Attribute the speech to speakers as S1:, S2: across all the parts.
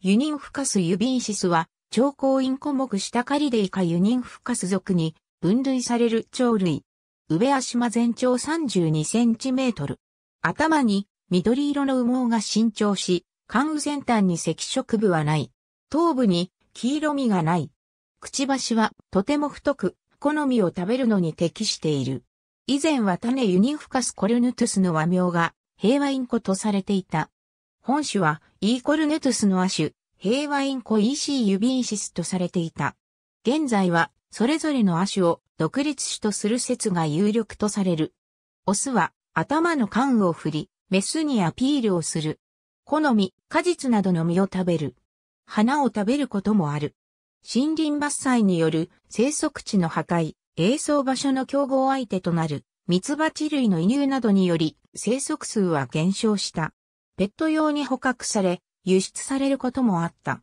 S1: ユニンフカスユビンシスは、超光インコ目下カリデイカユニンフカス属に分類される鳥類。上足間全長32センチメートル。頭に緑色の羽毛が伸長し、関羽先端に赤色部はない。頭部に黄色みがない。くちばしはとても太く、好みを食べるのに適している。以前は種ユニンフカスコルヌトゥスの和名が平和インコとされていた。本種はイーコルネトスの亜種、平和インコイーシーユビンシスとされていた。現在はそれぞれの亜種を独立種とする説が有力とされる。オスは頭の缶を振り、メスにアピールをする。好み、果実などの実を食べる。花を食べることもある。森林伐採による生息地の破壊、営巣場所の競合相手となるミツバチ類の移入などにより生息数は減少した。ペット用に捕獲され、輸出されることもあった。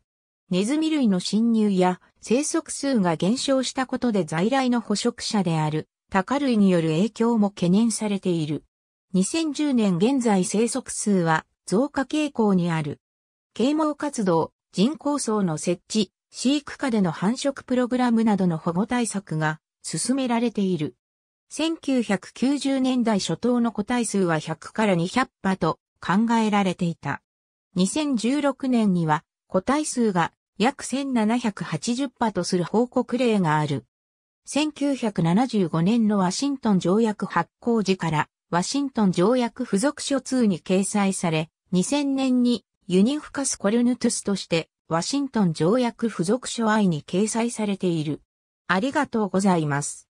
S1: ネズミ類の侵入や生息数が減少したことで在来の捕食者であるタカ類による影響も懸念されている。2010年現在生息数は増加傾向にある。啓蒙活動、人工層の設置、飼育下での繁殖プログラムなどの保護対策が進められている。1990年代初頭の個体数は100から200羽と考えられていた。2016年には個体数が約1780羽とする報告例がある。1975年のワシントン条約発行時からワシントン条約付属書2に掲載され、2000年にユニフカスコルヌトゥスとしてワシントン条約付属書 I に掲載されている。ありがとうございます。